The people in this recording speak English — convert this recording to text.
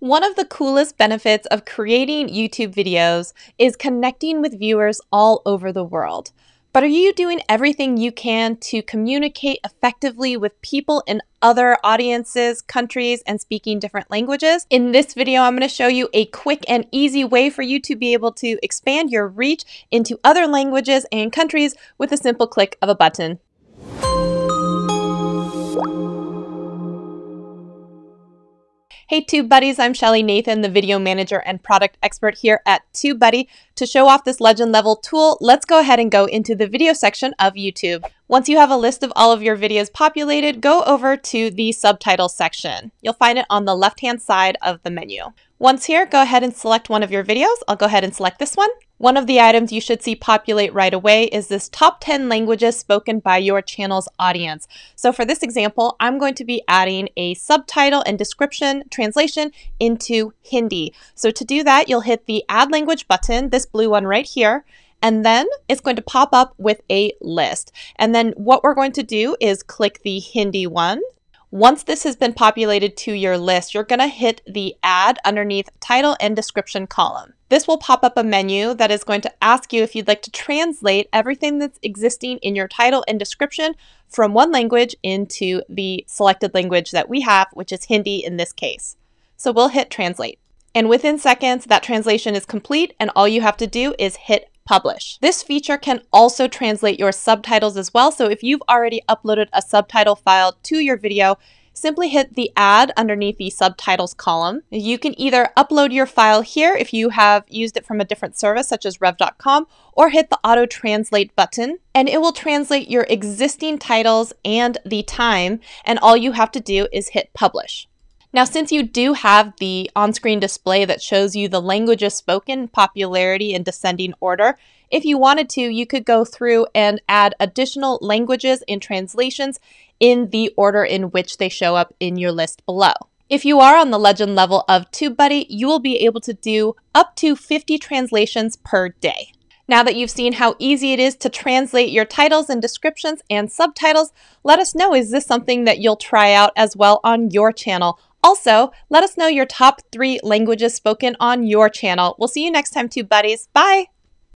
One of the coolest benefits of creating YouTube videos is connecting with viewers all over the world. But are you doing everything you can to communicate effectively with people in other audiences, countries, and speaking different languages? In this video, I'm going to show you a quick and easy way for you to be able to expand your reach into other languages and countries with a simple click of a button. Hey TubeBuddies, I'm Shelly Nathan, the video manager and product expert here at TubeBuddy. To show off this legend level tool, let's go ahead and go into the video section of YouTube. Once you have a list of all of your videos populated, go over to the subtitle section. You'll find it on the left-hand side of the menu. Once here, go ahead and select one of your videos. I'll go ahead and select this one. One of the items you should see populate right away is this top 10 languages spoken by your channel's audience. So for this example, I'm going to be adding a subtitle and description translation into Hindi. So to do that, you'll hit the add language button, this blue one right here, and then it's going to pop up with a list. And then what we're going to do is click the Hindi one. Once this has been populated to your list, you're going to hit the add underneath title and description column. This will pop up a menu that is going to ask you if you'd like to translate everything that's existing in your title and description from one language into the selected language that we have, which is Hindi in this case. So we'll hit translate. And within seconds, that translation is complete and all you have to do is hit publish. This feature can also translate your subtitles as well. So if you've already uploaded a subtitle file to your video, simply hit the add underneath the subtitles column. You can either upload your file here if you have used it from a different service such as rev.com or hit the auto translate button and it will translate your existing titles and the time and all you have to do is hit publish. Now, since you do have the on-screen display that shows you the languages spoken, popularity, in descending order, if you wanted to, you could go through and add additional languages and translations in the order in which they show up in your list below. If you are on the legend level of TubeBuddy, you will be able to do up to 50 translations per day. Now that you've seen how easy it is to translate your titles and descriptions and subtitles, let us know is this something that you'll try out as well on your channel also, let us know your top three languages spoken on your channel. We'll see you next time, TubeBuddies. Bye!